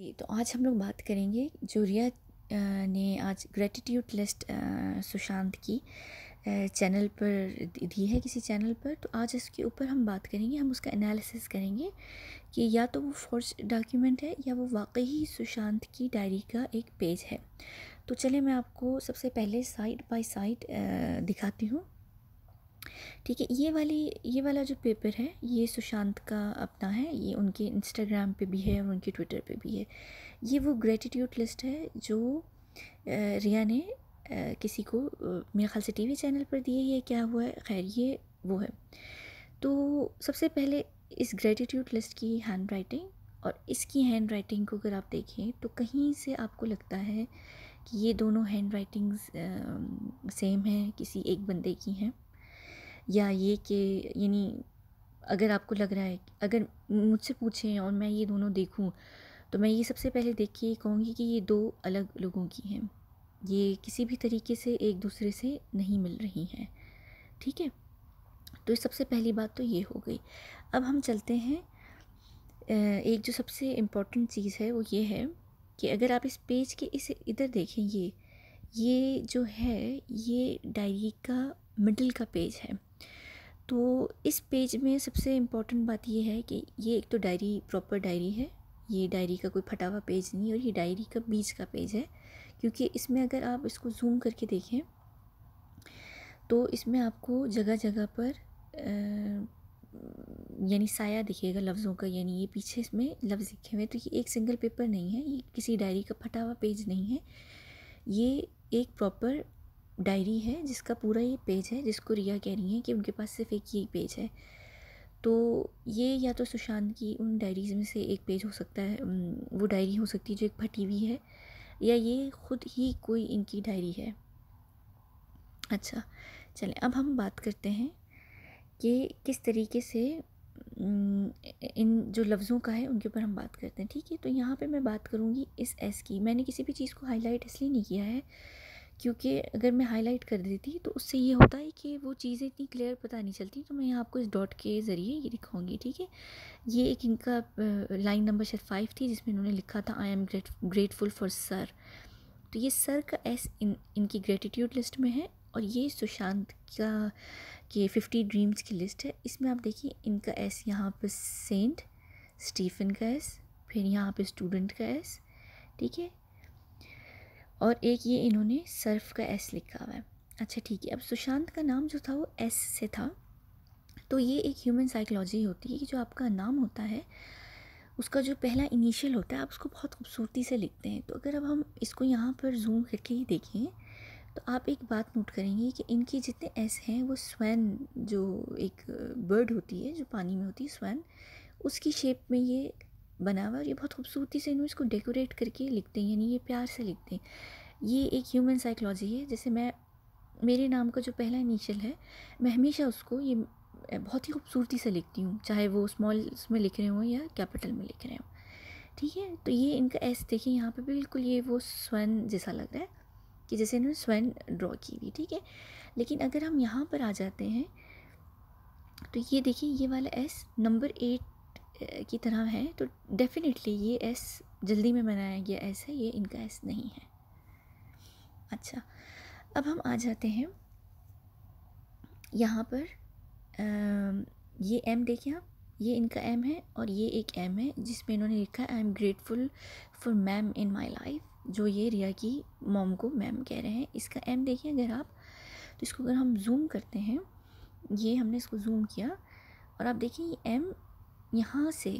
जी तो आज हम लोग बात करेंगे जो रिया ने आज ग्रेटिट्यूड लिस्ट सुशांत की चैनल पर दी है किसी चैनल पर। तो आज इसके ऊपर हम बात करेंगे, हम उसका एनालिसिस करेंगे कि या तो वो फोर्स डॉक्यूमेंट है या वो वाकई सुशांत की डायरी का एक पेज है। तो चले मैं आपको सबसे पहले साइड बाय साइड दिखाती हूँ। ठीक है, ये वाली, ये वाला जो पेपर है, ये सुशांत का अपना है, ये उनके इंस्टाग्राम पे भी है और उनके ट्विटर पे भी है। ये वो ग्रेटिट्यूड लिस्ट है जो रिया ने किसी को मेरे ख्याल से टीवी चैनल पर दिए ये क्या हुआ है, खैर ये वो है। तो सबसे पहले इस ग्रेटिट्यूड लिस्ट की हैंड राइटिंग और इसकी हैंड राइटिंग को अगर आप देखें तो कहीं से आपको लगता है कि ये दोनों हैंड राइटिंग्स सेम हैं, किसी एक बंदे की हैं? या ये कि, यानी अगर आपको लग रहा है अगर मुझसे पूछें और मैं ये दोनों देखूँ तो मैं ये सबसे पहले देख के कहूँगी कि ये दो अलग लोगों की हैं। ये किसी भी तरीके से एक दूसरे से नहीं मिल रही हैं। ठीक है? तो सबसे पहली बात तो ये हो गई। अब हम चलते हैं। एक जो सबसे इम्पोर्टेंट चीज़ है वो ये है कि अगर आप इस पेज के इस, इधर देखें ये ये जो है, ये डायरी का मिडल का पेज है। तो इस पेज में सबसे इंपॉर्टेंट बात ये है कि ये एक तो डायरी प्रॉपर डायरी है। ये डायरी का कोई फटा हुआ पेज नहीं और ये डायरी का बीच का पेज है। क्योंकि इसमें अगर आप इसको जूम करके देखें तो इसमें आपको जगह जगह पर यानी साया दिखेगा लफ्ज़ों का, यानी ये पीछे इसमें लफ्ज़ लिखे हुए तो ये एक सिंगल पेपर नहीं है, ये किसी डायरी का फटा हुआ पेज नहीं है। ये एक प्रॉपर डायरी है, जिसका पूरा ये पेज है, जिसको रिया कह रही है कि उनके पास सिर्फ़ एक ही पेज है। तो ये या तो सुशांत की उन डायरीज़ में से एक पेज हो सकता है वो डायरी हो सकती है जो एक फटी हुई है, या ये ख़ुद ही कोई इनकी डायरी है। अच्छा चलें, अब हम बात करते हैं कि किस तरीके से इन जो लफ्ज़ों का है, उनके ऊपर हम बात करते हैं, ठीक है? तो यहाँ पे मैं बात करूँगी इस एस की। मैंने किसी भी चीज़ को हाईलाइट इसलिए नहीं किया है क्योंकि अगर मैं हाईलाइट कर देती तो उससे ये होता है कि वो चीज़ें इतनी क्लियर पता नहीं चलती तो मैं यहाँ आपको इस डॉट के ज़रिए ये दिखाऊँगी, ठीक है? ये एक इनका लाइन नंबर शायद फाइव थी जिसमें इन्होंने लिखा था I am great grateful for sir तो ये सर का एस इन, इनकी ग्रेटिट्यूड लिस्ट में है और ये सुशांत का, के फिफ्टी ड्रीम्स की लिस्ट है। इसमें आप देखिए, इनका एस यहाँ पर सेंट स्टीफन का एस फिर यहाँ पे स्टूडेंट का एस ठीक है? और एक ये इन्होंने सर्फ का एस लिखा हुआ है। अच्छा ठीक है। अब सुशांत का नाम जो था वो एस से था। तो ये एक ह्यूमन साइकोलॉजी होती है कि जो आपका नाम होता है, उसका जो पहला इनिशियल होता है, आप उसको बहुत खूबसूरती से लिखते हैं। तो अगर अब हम इसको यहाँ पर जूम करके ही देखें तो आप एक बात नोट करेंगे कि इनके जितने एस हैं, वो स्वैन जो एक बर्ड होती है, जो पानी में होती है स्वैन उसकी शेप में ये बना हुआ और ये बहुत खूबसूरती से इन्होंने इसको डेकोरेट करके लिखते हैं, यानी ये प्यार से लिखते हैं। ये एक ह्यूमन साइकोलॉजी है, जैसे मैं, मेरे नाम का जो पहला इनिशियल है, मैं हमेशा उसको ये बहुत ही खूबसूरती से लिखती हूँ, चाहे वो स्मॉल में लिख रहे हों या कैपिटल में लिख रहे हों। ठीक है? तो ये इनका एस देखिए यहाँ पे बिल्कुल ये वो स्वर्ण जैसा लग रहा है, कि जैसे इन्होंने स्वर्ण ड्रॉ की हुई, ठीक है? लेकिन अगर हम यहाँ पर आ जाते हैं तो ये देखिए, ये वाला एस नंबर एट की तरह है तो डेफिनेटली ये एस जल्दी में बनाया गया एस है ये इनका एस नहीं है। अच्छा अब हम आ जाते हैं। यहाँ पर आ, ये एम देखिए आप ये इनका एम है और ये एक एम है जिसमें इन्होंने लिखा I am grateful for ma'am in my life जो ये रिया की मॉम को मैम कह रहे हैं। इसका एम देखिए अगर आप तो इसको अगर हम जूम करते हैं ये हमने इसको जूम किया और आप देखिए ये एम यहाँ से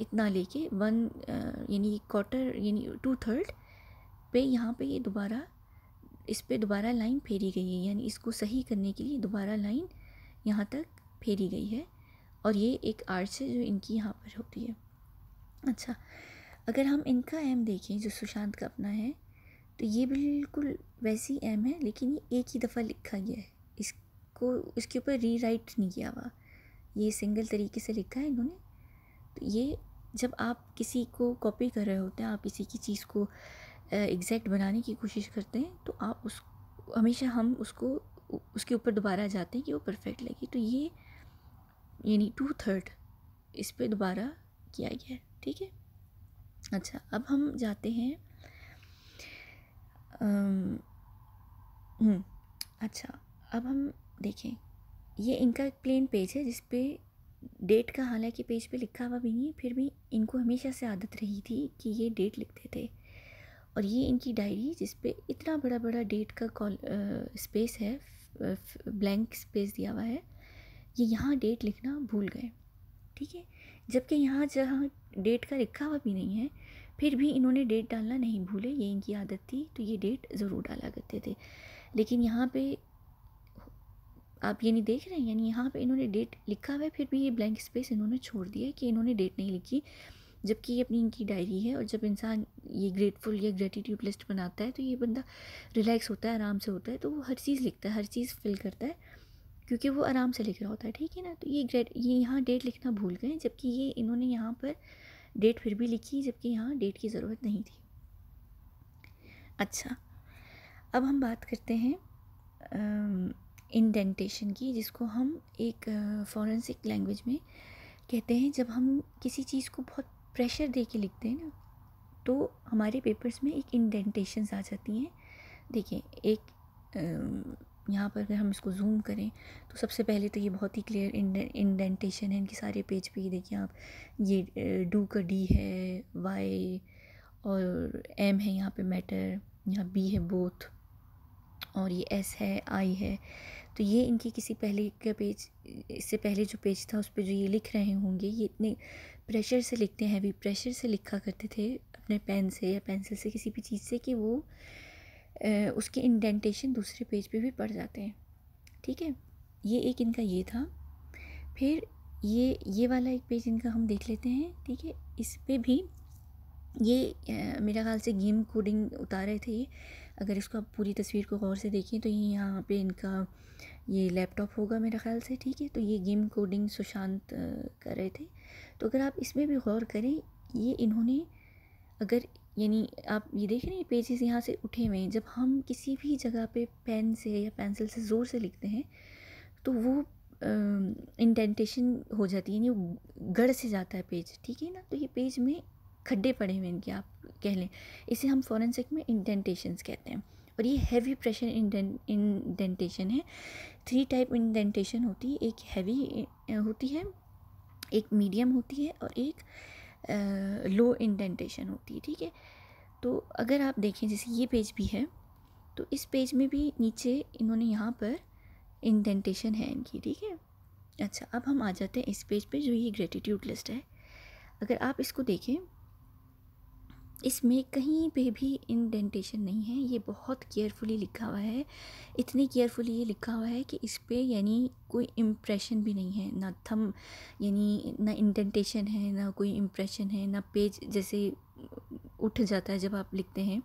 इतना लेके वन यानी क्वार्टर यानी टू थर्ड पे यहाँ पे ये दोबारा, इस पे दोबारा लाइन फेरी गई है। यानी इसको सही करने के लिए दोबारा लाइन यहाँ तक फेरी गई है और ये एक आर्च है जो इनकी यहाँ पर होती है। अच्छा अगर हम इनका एम देखें, जो सुशांत का अपना है तो ये बिल्कुल वैसी एम है, लेकिन ये एक ही दफ़ा लिखा गया है। इसको, इसके ऊपर री राइट नहीं किया हुआ। ये सिंगल तरीके से लिखा है इन्होंने ये जब आप किसी को कॉपी कर रहे होते हैं आप किसी की चीज़ को एग्जैक्ट बनाने की कोशिश करते हैं तो आप उस हमेशा हम उसको उसके ऊपर दोबारा जाते हैं कि वो परफेक्ट लगे। तो ये यानी टू थर्ड इस पर दोबारा किया गया है ठीक है? अच्छा अब हम जाते हैं अम, हम्म, अच्छा अब हम देखें। ये इनका एक प्लेन पेज है जिस पे डेट का हालाँकि पेज पे लिखा हुआ भी नहीं है, फिर भी इनको हमेशा से आदत रही थी कि ये डेट लिखते थे। और ये इनकी डायरी जिस पे इतना बड़ा बड़ा डेट का कॉल स्पेस है ब्लैंक स्पेस दिया हुआ है, ये यहाँ डेट लिखना भूल गए। ठीक है? जबकि यहाँ जहाँ डेट का लिखा हुआ भी नहीं है, फिर भी इन्होंने डेट डालना नहीं भूले, ये इनकी आदत थी तो ये डेट ज़रूर डाला करते थे। लेकिन यहाँ पे आप ये नहीं देख रहे हैं? यानी यहाँ पे इन्होंने डेट लिखा हुआ है, फिर भी ये ब्लैंक स्पेस इन्होंने छोड़ दिया है कि इन्होंने डेट नहीं लिखी। जबकि ये अपनी इनकी डायरी है और जब इंसान ये ग्रेटफुल या ग्रेटिट्यूड लिस्ट बनाता है तो ये बंदा रिलैक्स होता है, आराम से होता है तो वो हर चीज़ लिखता है, हर चीज़ फिल करता है, क्योंकि वो आराम से लिख रहा होता है, ठीक है ना? तो ये ग्रेट ये यहाँ डेट लिखना भूल गए, जबकि ये इन्होंने यहाँ पर डेट फिर भी लिखी, जबकि यहाँ डेट की ज़रूरत नहीं थी। अच्छा अब हम बात करते हैं इंडेंटेशन की, जिसको हम एक फॉरेंसिक लैंग्वेज में कहते हैं। जब हम किसी चीज़ को बहुत प्रेशर दे के लिखते हैं ना तो हमारे पेपर्स में एक इंडेंटेशन आ जाती हैं। देखिए, एक यहाँ पर अगर हम इसको जूम करें तो सबसे पहले तो ये बहुत ही क्लियर इंडेंटेशन है। इनके सारे पेज पे ये देखिए आप, ये डू का डी है वाई और एम है यहाँ पे मैटर यहाँ बी है बोथ और ये एस है आई है। तो ये इनके किसी पहले का पेज, इससे पहले जो पेज था उस पर जो ये लिख रहे होंगे, ये इतने प्रेशर से लिखते हैं भी प्रेशर से लिखा करते थे अपने पेन से या पेंसिल से किसी भी चीज़ से कि वो उसके इंडेंटेशन दूसरे पेज पे भी पड़ जाते हैं। ठीक है? ये एक इनका ये था। फिर ये ये वाला एक पेज इनका हम देख लेते हैं। ठीक है? इस पर भी ये मेरा ख्याल से गेम कोडिंग उतार थे। ये अगर इसको आप पूरी तस्वीर को गौर से देखें तो ये यहाँ पे इनका ये लैपटॉप होगा मेरे ख्याल से, ठीक है? तो ये गेम कोडिंग सुशांत कर रहे थे। तो अगर आप इसमें भी गौर करें, ये इन्होंने अगर यानी आप ये देख रहे हैं पेजेस यहाँ से उठे हुए हैं। जब हम किसी भी जगह पे पेन से या पेंसिल से ज़ोर से लिखते हैं तो वो इंडेंटेशन हो जाती है, यानी वो गढ़ से जाता है पेज ठीक है ना? तो ये पेज में खड्डे पड़े हुए इनके, आप कह लें। इसे हम फॉरेंसिक में इंडेंटेशंस कहते हैं। और ये हैवी प्रेशर इंडेंटेशन है। थ्री टाइप इंडेंटेशन होती है। एक हैवी होती है, एक मीडियम होती है और एक लो इंडेंटेशन होती है, ठीक है? तो अगर आप देखें, जैसे ये पेज भी है तो इस पेज में भी नीचे इन्होंने यहाँ पर इंडेंटेशन है इनकी, ठीक है? अच्छा अब हम आ जाते हैं इस पेज पे जो ये ग्रेटिट्यूड लिस्ट है। अगर आप इसको देखें इसमें कहीं पे भी इंडेंटेशन नहीं है। ये बहुत केयरफुली लिखा हुआ है। इतनी केयरफुली ये लिखा हुआ है कि इस पर यानी कोई इम्प्रेशन भी नहीं है। ना थम यानी ना इंडेंटेशन है, ना कोई इम्प्रेशन है, ना पेज जैसे उठ जाता है जब आप लिखते हैं,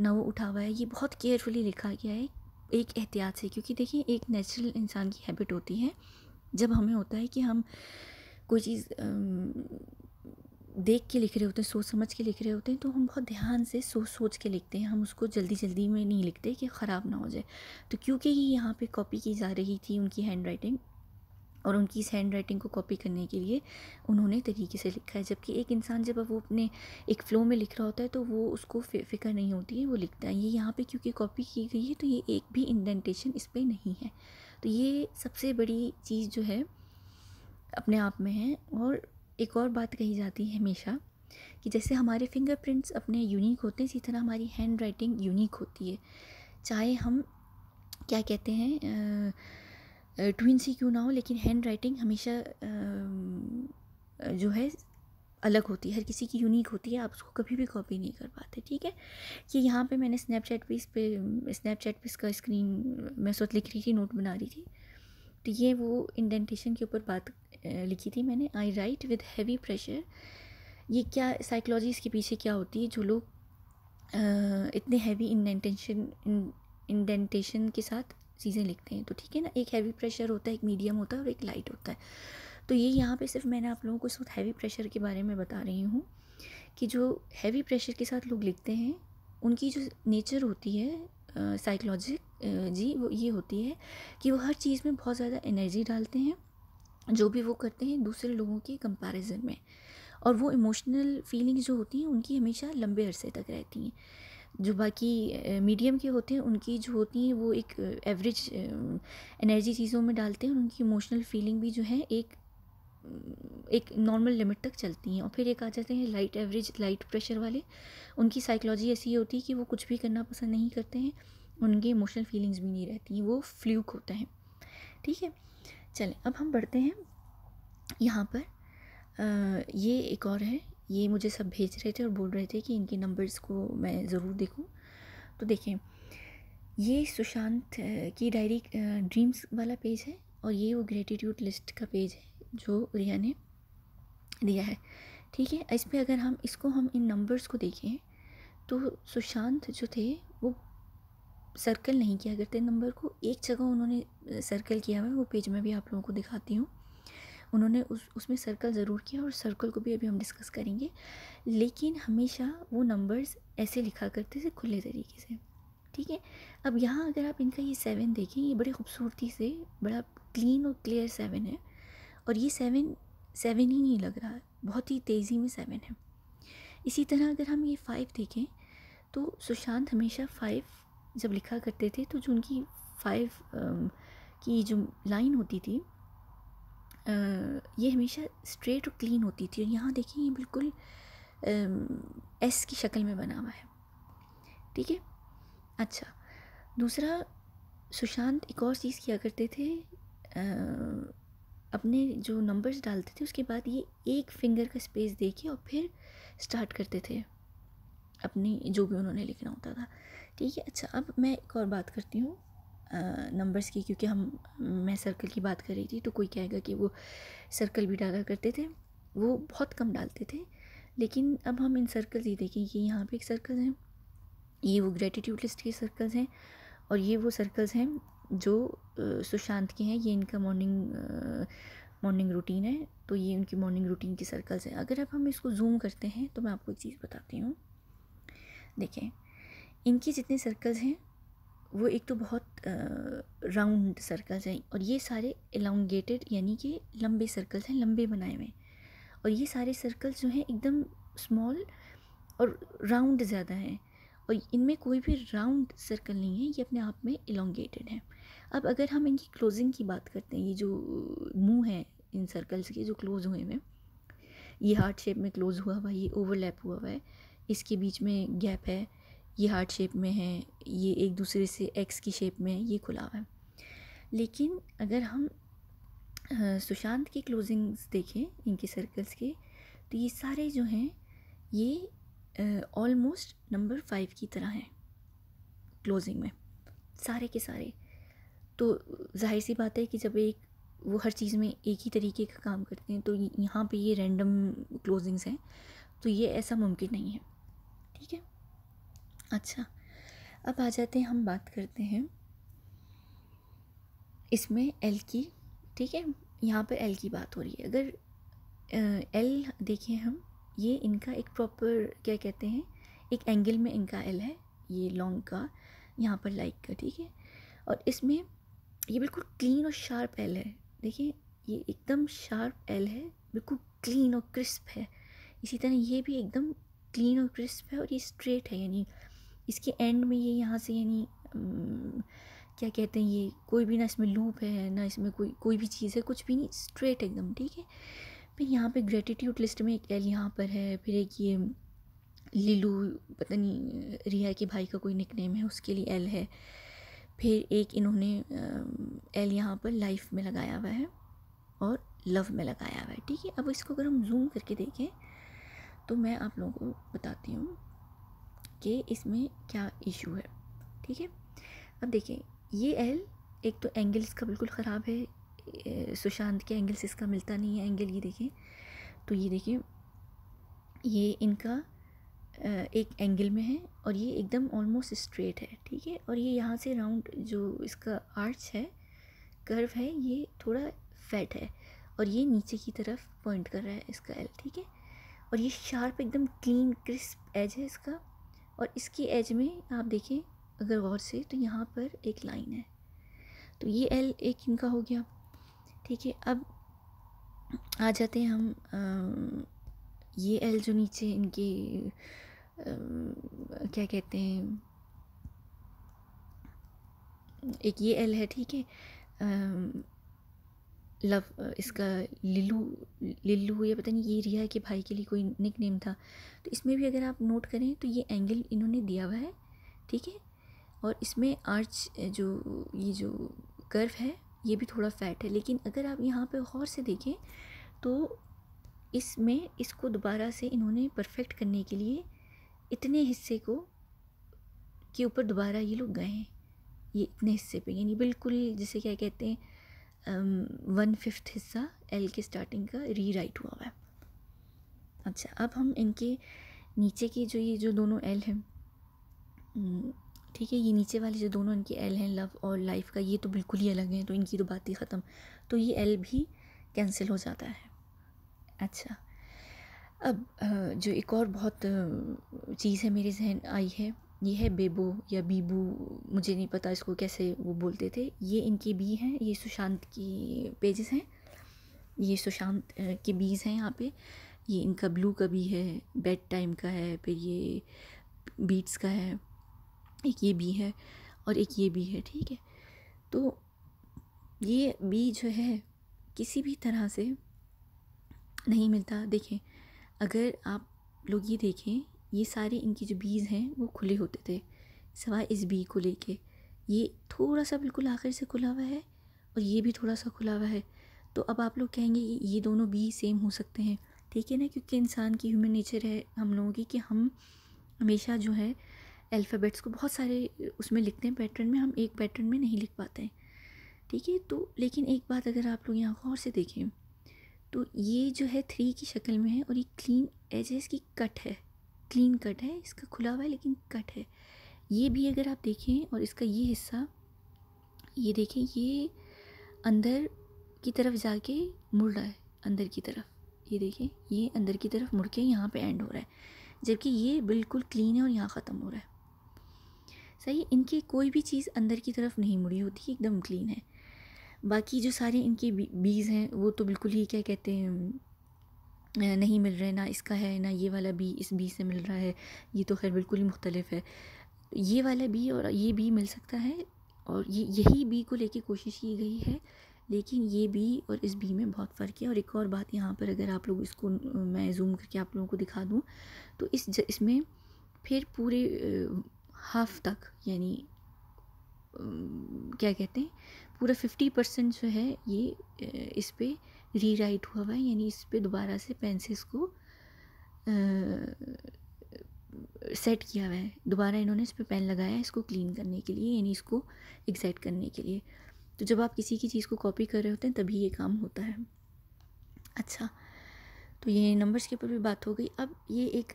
ना वो उठा हुआ है। ये बहुत केयरफुली लिखा गया है एक एहतियात से। क्योंकि देखिए, एक नेचुरल इंसान की हैबिट होती है। जब हमें होता है कि हम कोई चीज़ देख के लिख रहे होते हैं सोच समझ के लिख रहे होते हैं तो हम बहुत ध्यान से सोच सोच के लिखते हैं। हम उसको जल्दी जल्दी में नहीं लिखते कि ख़राब ना हो जाए। तो क्योंकि ये यहाँ पे कॉपी की जा रही थी उनकी हैंड राइटिंग और उनकी इस हैंड राइटिंग को कॉपी करने के लिए उन्होंने तरीके से लिखा है। जबकि एक इंसान जब वो अपने एक फ़्लो में लिख रहा होता है तो वो उसको फ़िक्र नहीं होती है, वो लिखता है। ये यहाँ पे क्योंकि कॉपी की गई है तो ये एक भी इंडेंटेशन इस पर नहीं है। तो ये सबसे बड़ी चीज़ जो है, अपने आप में है और एक और बात कही जाती है हमेशा कि जैसे हमारे फिंगरप्रिंट्स अपने यूनिक होते हैं, इसी तरह हमारी हैंड राइटिंग यूनिक होती है। चाहे हम क्या कहते हैं ट्विन सी क्यों ना हो, लेकिन हैंड राइटिंग हमेशा जो है, अलग होती है। हर किसी की यूनिक होती है, आप उसको कभी भी कॉपी नहीं कर पाते, ठीक है? कि यहाँ पे मैंने स्नैपचैट पे इस पर स्नैपचैट पे इसका स्क्रीन मैं सोच लिख रही थी नोट बना रही थी। तो ये वो इंडेंटेशन के ऊपर बात लिखी थी मैंने I write with heavy pressure ये क्या साइकोलॉजी इसके पीछे क्या होती है? जो लोग इतने हैवी इंडेंटेशन इंडेंटेशन के साथ चीज़ें लिखते हैं। तो ठीक है ना, एक हैवी प्रेशर होता है, एक मीडियम होता है और एक लाइट होता है। तो ये यहाँ पे सिर्फ़ मैंने आप लोगों को इस वक्त हैवी प्रेशर के बारे में बता रही हूँ कि जो हैवी प्रेशर के साथ लोग लिखते हैं, उनकी जो नेचर होती है साइकोलॉजिक जी, वो ये होती है कि वो हर चीज़ में बहुत ज़्यादा एनर्जी डालते हैं। जो भी वो करते हैं दूसरे लोगों के कंपैरिजन में। और वो इमोशनल फीलिंग्स जो होती हैं, उनकी हमेशा लंबे अरसे तक रहती हैं। जो बाकी मीडियम के होते हैं, उनकी जो होती हैं, वो एक एवरेज एनर्जी चीज़ों में डालते हैं और उनकी इमोशनल फीलिंग भी जो है, एक एक नॉर्मल लिमिट तक चलती हैं। और फिर एक आ जाते हैं लाइट एवरेज लाइट प्रेशर वाले। उनकी साइकोलॉजी ऐसी होती है कि वो कुछ भी करना पसंद नहीं करते हैं, उनकी इमोशनल फीलिंग्स भी नहीं रहती हैं वो फ्लूक होता है। ठीक है? चलें अब हम बढ़ते हैं। यहाँ पर आ, ये एक और है ये मुझे सब भेज रहे थे और बोल रहे थे कि इनके नंबर्स को मैं ज़रूर देखूँ। तो देखें ये सुशांत की डायरी ड्रीम्स वाला पेज है और ये वो ग्रेटिट्यूड लिस्ट का पेज है जो रिया ने दिया है। ठीक है इस पर अगर हम इसको हम इन नंबर्स को देखें तो सुशांत जो थे सर्कल नहीं किया करते नंबर को। एक जगह उन्होंने सर्कल किया हुआ है, वो पेज में भी आप लोगों को दिखाती हूँ। उन्होंने उस, उसमें सर्कल ज़रूर किया और सर्कल को भी अभी हम डिस्कस करेंगे। लेकिन हमेशा वो नंबर्स ऐसे लिखा करते थे खुले तरीके से। ठीक है? अब यहाँ अगर आप इनका ये सेवन देखें, ये बड़ी खूबसूरती से, बड़ा क्लीन और क्लियर सेवन है। और ये सेवन सेवन ही नहीं लग रहा है, बहुत ही तेज़ी में सेवन है। इसी तरह अगर हम ये फ़ाइव देखें तो सुशांत हमेशा फ़ाइव जब लिखा करते थे तो जो उनकी फ़ाइव की जो लाइन होती थी ये हमेशा स्ट्रेट और क्लीन होती थी। और यहाँ देखिए ये बिल्कुल एस की शक्ल में बना हुआ है। ठीक है? अच्छा दूसरा सुशांत एक और चीज़ किया करते थे आ, अपने जो नंबर्स डालते थे उसके बाद ये एक फिंगर का स्पेस दे के और फिर स्टार्ट करते थे। अपनी, जो भी उन्होंने लिखना होता था। ठीक है अच्छा अब मैं एक और बात करती हूँ नंबर्स की, क्योंकि हम, मैं सर्कल की बात कर रही थी तो कोई कहेगा कि वो सर्कल भी डाला करते थे, वो बहुत कम डालते थे, लेकिन अब हम इन सर्कल्स ही देखें कि यहाँ पे एक सर्कल है, ये वो ग्रेटिट्यूड लिस्ट के सर्कल्स हैं, और ये वो सर्कल्स हैं, जो सुशांत के हैं, ये इनका मॉर्निंग मॉर्निंग रूटीन है तो ये उनकी मॉर्निंग रूटीन की सर्कल्स हैं। अगर अब हम इसको जूम करते हैं तो मैं आपको एक चीज़ बताती हूँ। देखें, इनके जितने सर्कल्स हैं, वो एक तो बहुत राउंड सर्कल्स हैं और ये सारे एलोंगेटेड यानी कि लंबे सर्कल्स हैं, लंबे बनाए हुए और ये सारे सर्कल्स जो हैं एकदम स्मॉल और राउंड ज़्यादा हैं। और इनमें कोई भी राउंड सर्कल नहीं है, ये अपने आप में एलोंगेटेड है। अब अगर हम इनकी क्लोजिंग की बात करते हैं, ये जो मुँह है इन सर्कल्स के, जो क्लोज हुए हैं, ये हार्ट शेप में क्लोज हुआ हुआ है, ये ओवरलैप हुआ हुआ है इसके बीच में गैप है, ये हार्ट शेप में है, ये एक दूसरे से एक्स की शेप में है, ये खुला हुआ है। लेकिन अगर हम सुशांत की क्लोजिंग्स देखें, इनके सर्कल्स के तो ये सारे जो हैं, ये ऑलमोस्ट नंबर फाइव की तरह हैं क्लोजिंग में, सारे के सारे। तो ज़ाहिर सी बात है कि जब एक, वो हर चीज़ में एक ही तरीके का काम करते हैं तो यहाँ पे ये रैंडम क्लोजिंग्स हैं तो ये ऐसा मुमकिन नहीं है। ठीक है? अच्छा अब आ जाते हैं, हम बात करते हैं इसमें एल की, ठीक है? यहाँ पर एल की बात हो रही है। अगर एल देखें हम, ये इनका एक प्रॉपर क्या कहते हैं, एक एंगल में इनका एल है, ये लॉन्ग का, यहाँ पर लाइक का, ठीक है? और इसमें ये बिल्कुल क्लीन और शार्प एल है। देखिए, ये एकदम शार्प एल है, बिल्कुल क्लीन और क्रिस्प है। इसी तरह ये भी एकदम क्लीन और क्रिस्प है और ये स्ट्रेट है, यानी इसके एंड में ये यहाँ से, यानी क्या कहते हैं, ये कोई भी ना इसमें लूप है, ना इसमें कोई कोई भी चीज़ है, कुछ भी नहीं स्ट्रेट एकदम, ठीक है? फिर यहाँ पे ग्रेटिट्यूड लिस्ट में एक एल यहाँ पर है, फिर एक ये लीलू पता नहीं, रिया के भाई का कोई निकनेम है, उसके लिए एल है। फिर एक इन्होंने एल यहाँ पर लाइफ में लगाया हुआ है और लव में लगाया हुआ है, ठीक है? अब इसको अगर हम जूम करके देखें तो मैं आप लोगों को बताती हूँ कि इसमें क्या इशू है, ठीक है? अब देखिए, ये एल एक तो एंगल इसका बिल्कुल ख़राब है सुशांत के एंगल से इसका मिलता नहीं है एंगल ये देखें तो ये देखिए, ये इनका एक एंगल में है और ये एकदम ऑलमोस्ट स्ट्रेट है, ठीक है? और ये यहाँ से राउंड जो इसका आर्च है कर्व है, ये थोड़ा फैट है और ये नीचे की तरफ़ पॉइंट कर रहा है इसका एल ठीक है? और ये शार्प एकदम क्लीन क्रिस्प एज है इसका। और इसकी एज में आप देखें अगर गौर से तो यहाँ पर एक लाइन है। तो ये एल एक इनका हो गया। ठीक है अब आ जाते हैं हम आ, ये एल जो नीचे इनके आ, क्या कहते हैं एक ये एल है ठीक है। लव इसका लिल्लू लिल्लू या पता नहीं, ये रिया के भाई के लिए कोई निक नेम था। तो इसमें भी अगर आप नोट करें तो ये एंगल इन्होंने दिया हुआ है, ठीक है? और इसमें आर्च जो, ये जो कर्व है, ये भी थोड़ा फैट है। लेकिन अगर आप यहाँ पे गौर से देखें तो इसमें इसको दोबारा से इन्होंने परफेक्ट करने के लिए इतने हिस्से को, के ऊपर दोबारा ये लोग गए हैं। ये इतने हिस्से पे, यानी बिल्कुल जैसे क्या कहते हैं वन फिफ्थ हिस्सा एल के स्टार्टिंग का री राइट हुआ हुआ है। अच्छा अब हम इनके नीचे के जो ये जो दोनों एल हैं ठीक है, ये नीचे वाले जो दोनों इनके एल हैं लव और लाइफ का, ये तो बिल्कुल ही अलग हैं तो इनकी तो बात ही ख़त्म। तो ये एल भी कैंसिल हो जाता है। अच्छा अब जो एक और बहुत चीज़ है मेरे जहन आई है ये है बेबो या बीबू, मुझे नहीं पता इसको कैसे वो बोलते थे। ये इनके बी हैं, ये सुशांत की पेजेस हैं। ये सुशांत के बीज हैं यहाँ पे। ये इनका ब्लू का भी है बेड टाइम का है, फिर ये बीट्स का है। एक ये बी है और एक ये भी है, ठीक है। तो ये बी जो है, किसी भी तरह से नहीं मिलता। देखें, अगर आप लोग ये देखें ये सारे इनके जो बीज हैं, वो खुले होते थे सवाए इस बी को लेके। ये थोड़ा सा बिल्कुल आखिर से खुला हुआ है और ये भी थोड़ा सा खुला हुआ है। तो अब आप लोग कहेंगे कि ये दोनों बी सेम हो सकते हैं। ठीक है ना? क्योंकि इंसान की ह्यूमन नेचर है, हम लोगों की, कि हम हमेशा जो है अल्फ़ाबेट्स को बहुत सारे उसमें लिखते हैं पैटर्न में हम एक पैटर्न में नहीं लिख पाते हैं। ठीक है? तो लेकिन एक बात अगर आप लोग यहाँ गौर से देखें तो ये जो है थ्री की शक्ल में है और ये क्लीन एज है इसकी कट है। क्लीन कट है, इसका खुला हुआ है लेकिन कट है। ये भी अगर आप देखें और इसका ये हिस्सा, ये देखें, ये अंदर की तरफ़ जाके मुड़ रहा है, अंदर की तरफ़। ये देखें, ये अंदर की तरफ़ मुड़ के यहाँ पे एंड हो रहा है, जबकि ये बिल्कुल क्लीन है और यहाँ ख़त्म हो रहा है। सही, इनकी कोई भी चीज़ अंदर की तरफ़ नहीं मुड़ी होती एकदम क्लीन है। बाकी जो सारे इनके बीज हैं, वो तो बिल्कुल ही क्या कहते हैं नहीं मिल रहे, ना इसका है, ना ये वाला बी इस बी से मिल रहा है। ये तो खैर बिल्कुल ही मुख्तलिफ़ है। ये वाला बी और ये बी मिल सकता है और ये, यही बी को लेके कोशिश की गई है, लेकिन ये बी और इस बी में बहुत फ़र्क है। और एक और बात यहाँ पर अगर आप लोग इसको मैं जूम करके आप लोगों को दिखा दूँ तो इस इसमें फिर पूरे हाफ़ तक, यानी क्या कहते हैं, पूरा फिफ्टी परसेंट जो है ये इस पर री राइट हुआ हुआ है यानी इस पर दोबारा से पेंसिल्स को आ, सेट किया हुआ है। दोबारा इन्होंने इस पर पेन लगाया है इसको क्लीन करने के लिए यानी इसको एग्जैक्ट करने के लिए। तो जब आप किसी की चीज़ को कॉपी कर रहे होते हैं तभी ये काम होता है। अच्छा तो ये नंबर्स के ऊपर भी बात हो गई। अब ये एक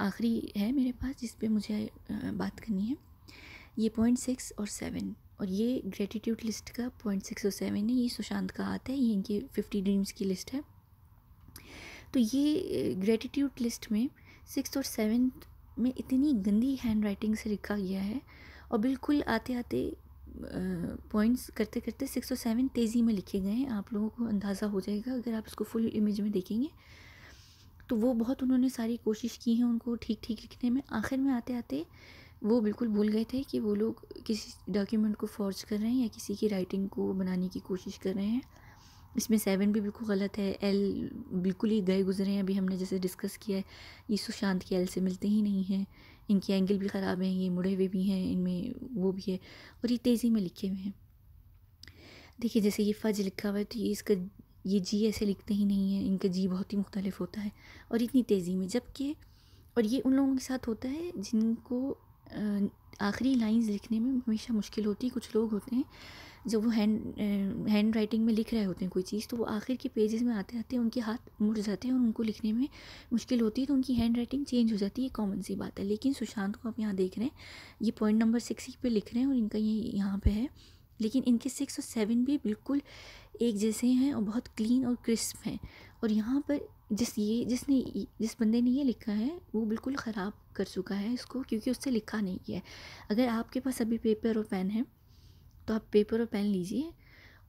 आखिरी है मेरे पास जिस पे मुझे बात करनी है। ये पॉइंट सिक्स और सेवन और ये ग्रेटिट्यूड लिस्ट का पॉइंट सिक्स और सेवन है, ये सुशांत का आता है, ये इनके फिफ्टी ड्रीम्स की लिस्ट है। तो ये ग्रेटिट्यूड लिस्ट में सिक्स और सेवन्थ में इतनी गंदी हैंड राइटिंग से लिखा गया है और बिल्कुल आते आते पॉइंट्स करते करते सिक्स और सेवन तेज़ी में लिखे गए हैं। आप लोगों को अंदाज़ा हो जाएगा अगर आप इसको फुल इमेज में देखेंगे। तो वो बहुत उन्होंने सारी कोशिश की है उनको ठीक ठीक लिखने में। आखिर में आते आते वो बिल्कुल भूल गए थे कि वो लोग किसी डॉक्यूमेंट को फॉर्ज कर रहे हैं या किसी की राइटिंग को बनाने की कोशिश कर रहे हैं। इसमें सेवन भी बिल्कुल गलत है एल बिल्कुल ही गए गुजरे हैं। अभी हमने जैसे डिस्कस किया है, ये सुशांत के एल से मिलते ही नहीं हैं। इनके एंगल भी ख़राब हैं, ये मुड़े हुए भी हैं, इनमें वो भी है और ये तेज़ी में लिखे हुए हैं। देखिए, जैसे ये फज लिखा हुआ है तो ये इसका, ये जी ऐसे लिखते ही नहीं है। इनका जी बहुत ही मुख्तलिफ़ होता है और इतनी तेज़ी में, जबकि, और ये उन लोगों के साथ होता है जिनको आखिरी लाइंस लिखने में हमेशा मुश्किल होती है। कुछ लोग होते हैं, जब वो हैंड हैंड राइटिंग में लिख रहे होते हैं कोई चीज़ तो वो आखिर के पेजेस में आते आते उनके हाथ मुड़ जाते हैं और उनको लिखने में मुश्किल होती है तो उनकी हैंड राइटिंग चेंज हो जाती है। ये कॉमन सी बात है। लेकिन सुशांत को आप यहाँ देख रहे हैं, ये पॉइंट नंबर सिक्स ही पे लिख रहे हैं और इनका ये यहाँ पे है। लेकिन इनके सिक्स और सेवन भी बिल्कुल एक जैसे हैं और बहुत क्लीन और क्रिस्प हैं। और यहाँ पर जिस ये, जिसने, जिस बंदे ने ये लिखा है, वो बिल्कुल ख़राब कर चुका है इसको, क्योंकि उससे लिखा नहीं किया है। अगर आपके पास अभी पेपर और पेन है तो आप पेपर और पेन लीजिए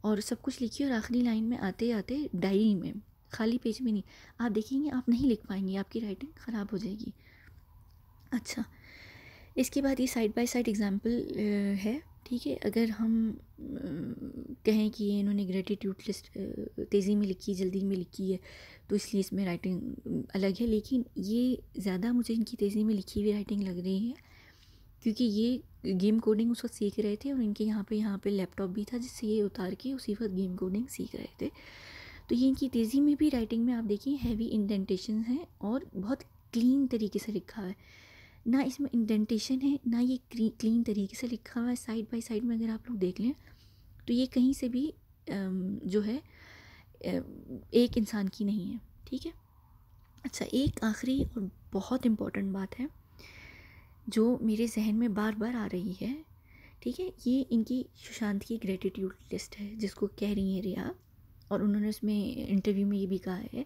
और सब कुछ लिखिए और आखिरी लाइन में आते आते डायरी में, खाली पेज में नहीं, आप देखेंगे आप नहीं लिख पाएँगे, आपकी राइटिंग ख़राब हो जाएगी। अच्छा इसके बाद ये साइड बाय साइड एग्ज़ाम्पल है। ठीक है, अगर हम कहें कि ये इन्होंने ग्रेटिट्यूड लिस्ट तेज़ी में लिखी, जल्दी में लिखी है तो इसलिए इसमें राइटिंग अलग है। लेकिन ये ज़्यादा मुझे इनकी तेज़ी में लिखी हुई राइटिंग लग रही है, क्योंकि ये गेम कोडिंग उस वक्त सीख रहे थे और इनके यहाँ पे यहाँ पे लैपटॉप भी था जिससे ये उतार के उसी वक्त गेम कोडिंग सीख रहे थे। तो ये इनकी तेज़ी में भी राइटिंग में आप देखिए हैवी इंडेंटेशन है और बहुत क्लीन तरीके से लिखा है। ना इसमें इंडेंटेशन है, ना ये क्लीन तरीके से लिखा हुआ है साइड बाय साइड में अगर आप लोग देख लें तो ये कहीं से भी जो है एक इंसान की नहीं है, ठीक है? अच्छा एक आखिरी और बहुत इम्पोर्टेंट बात है, जो मेरे जहन में बार बार आ रही है, ठीक है? ये इनकी सुशांत की ग्रेटिट्यूड लिस्ट है, जिसको कह रही हैं रिया, और उन्होंने उसमें इंटरव्यू में ये भी कहा है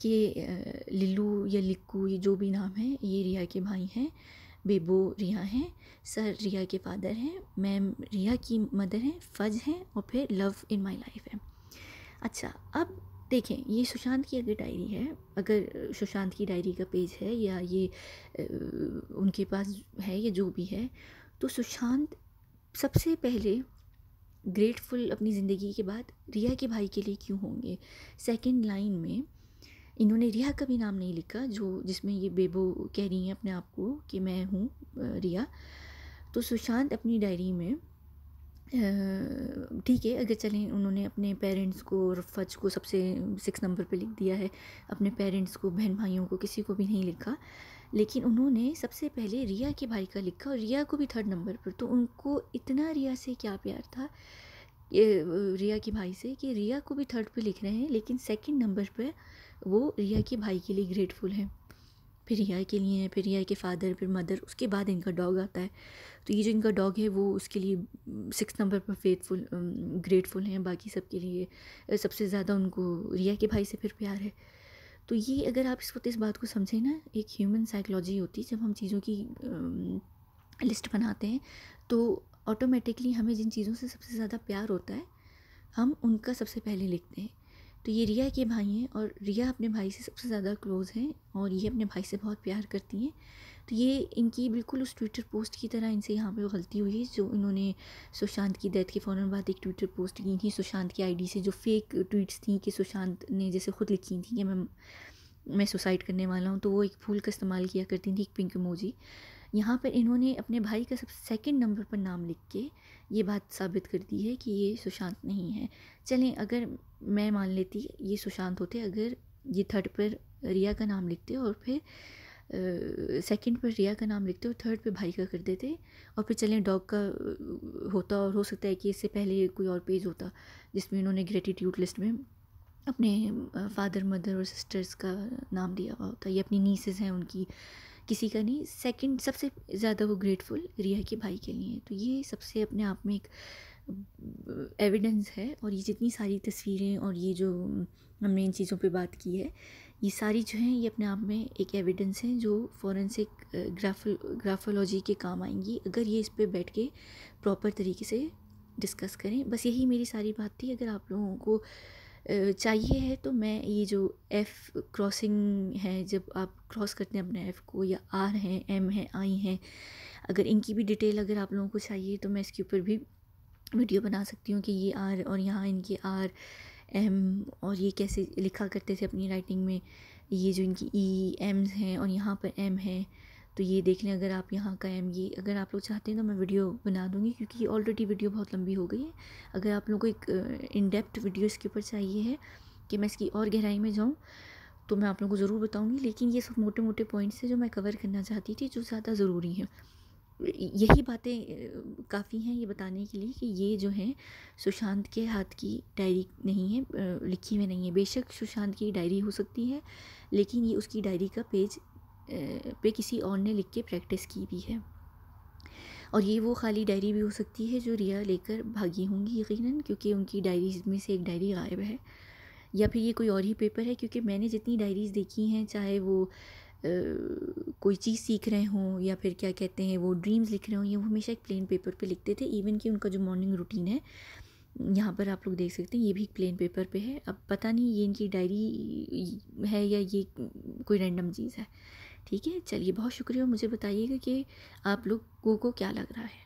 कि लिल्लू या लिक्कू ये जो भी नाम है, ये रिया के भाई हैं, बेबो रिया हैं, सर रिया के फादर हैं, मैम रिया की मदर हैं, फज हैं और फिर लव इन माय लाइफ है। अच्छा अब देखें, ये सुशांत की अगर डायरी है, अगर सुशांत की डायरी का पेज है या ये उनके पास है या जो भी है तो सुशांत सबसे पहले ग्रेटफुल अपनी ज़िंदगी के बाद रिया के भाई के लिए क्यों होंगे? सेकंड लाइन में इन्होंने रिया का भी नाम नहीं लिखा, जो जिसमें ये बेबो कह रही हैं अपने आप को कि मैं हूँ रिया। तो सुशांत अपनी डायरी में ठीक है, अगर चलें, उन्होंने अपने पेरेंट्स को और फज को सबसे सिक्स नंबर पे लिख दिया है, अपने पेरेंट्स को, बहन भाइयों को, किसी को भी नहीं लिखा। लेकिन उन्होंने सबसे पहले रिया के भाई का लिखा और रिया को भी थर्ड नंबर पर। तो उनको इतना रिया से क्या प्यार था रिया के भाई से, कि रिया को भी थर्ड पे लिख रहे हैं, लेकिन सेकंड नंबर पर वो रिया के भाई के लिए ग्रेटफुल हैं। फिर रिया के लिए फिर रिया के फादर फिर मदर उसके बाद इनका डॉग आता है। तो ये जो इनका डॉग है, वो उसके लिए सिक्स नंबर पर फेथफुल ग्रेटफुल हैं। बाकी सब के लिए सबसे ज़्यादा उनको रिया के भाई से फिर प्यार है। तो ये अगर आप इस वक्त इस बात को समझें ना, एक ह्यूमन साइकोलॉजी होती है। जब हम चीज़ों की लिस्ट बनाते हैं तो ऑटोमेटिकली हमें जिन चीज़ों से सबसे ज़्यादा प्यार होता है, हम उनका सबसे पहले लिखते हैं। तो ये रिया के भाई हैं और रिया अपने भाई से सबसे ज़्यादा क्लोज़ हैं और ये अपने भाई से बहुत प्यार करती हैं। तो ये इनकी बिल्कुल उस ट्विटर पोस्ट की तरह इनसे यहाँ पे गलती हुई है, जो इन्होंने सुशांत की डेथ के फ़ौर बाद एक ट्विटर पोस्ट की थी, सुशांत की आईडी से, जो फेक ट्वीट्स थी कि सुशांत ने जैसे खुद लिखी थी कि मैं मैं सुसाइड करने वाला हूँ तो वो एक फूल का इस्तेमाल किया करती थी, एक पिंक मोजी यहाँ पर इन्होंने अपने भाई का सब सेकेंड नंबर पर नाम लिख के ये बात साबित कर दी है कि ये सुशांत नहीं है। चलें, अगर मैं मान लेती, ये सुशांत होते अगर ये थर्ड पर रिया का नाम लिखते और फिर सेकंड पर रिया का नाम लिखते और थर्ड पे भाई का कर देते और फिर चलें डॉग का होता और हो सकता है कि इससे पहले कोई और पेज होता जिसमें उन्होंने ग्रेटिट्यूड लिस्ट में अपने फादर मदर और सिस्टर्स का नाम दिया हुआ होता, ये अपनी नीसेस हैं उनकी, किसी का नहीं। सेकंड सबसे ज़्यादा वो ग्रेटफुल रिया के भाई के लिए। तो ये सबसे अपने आप में एक एविडेंस है और ये जितनी सारी तस्वीरें और ये जो हमने इन चीज़ों पे बात की है, ये सारी जो हैं, ये अपने आप में एक एविडेंस हैं जो फॉरेंसिक ग्राफो ग्राफोलॉजी के काम आएँगी। अगर ये इस पर बैठ के प्रॉपर तरीके से डिस्कस करें, बस यही मेरी सारी बात थी। अगर आप लोगों को चाहिए है तो मैं ये जो एफ़ क्रॉसिंग है, जब आप क्रॉस करते हैं अपने एफ़ को, या आर हैं एम हैं आई हैं, अगर इनकी भी डिटेल अगर आप लोगों को चाहिए तो मैं इसके ऊपर भी वीडियो बना सकती हूँ कि ये आर और यहाँ इनके आर, एम और ये कैसे लिखा करते थे अपनी राइटिंग में। ये जो इनकी ई, एम्स हैं और यहाँ पर एम है। तो ये देख लें, अगर आप यहाँ का एम, ये अगर आप लोग चाहते हैं तो मैं वीडियो बना दूँगी क्योंकि ये ऑलरेडी वीडियो बहुत लंबी हो गई है। अगर आप लोगों को एक इन डेप्थ वीडियो इसके ऊपर चाहिए है कि मैं इसकी और गहराई में जाऊँ तो मैं आप लोगों को ज़रूर बताऊँगी। लेकिन ये सब मोटे मोटे पॉइंट्स हैं जो मैं कवर करना चाहती थी, जो ज़्यादा ज़रूरी हैं। यही बातें काफ़ी हैं ये बताने के लिए कि ये जो है, सुशांत के हाथ की डायरी नहीं है लिखी हुई नहीं है। बेशक सुशांत की डायरी हो सकती है, लेकिन ये उसकी डायरी का पेज पे किसी और ने लिख के प्रैक्टिस की भी है। और ये वो खाली डायरी भी हो सकती है जो रिया लेकर भागी होंगी यकीनन, क्योंकि उनकी डायरीज में से एक डायरी गायब है। या फिर ये कोई और ही पेपर है, क्योंकि मैंने जितनी डायरीज़ देखी हैं, चाहे वो कोई चीज़ सीख रहे हों या फिर क्या कहते हैं, वो ड्रीम्स लिख रहे हों, ये वो हमेशा एक प्लेन पेपर पे लिखते थे। इवन कि उनका जो मॉर्निंग रूटीन है, यहाँ पर आप लोग देख सकते हैं, ये भी एक प्लेन पेपर पे है। अब पता नहीं ये इनकी डायरी है या ये कोई रैंडम चीज़ है। ठीक है, चलिए बहुत शुक्रिया, मुझे बताइएगा कि आप लोगों को क्या लग रहा है।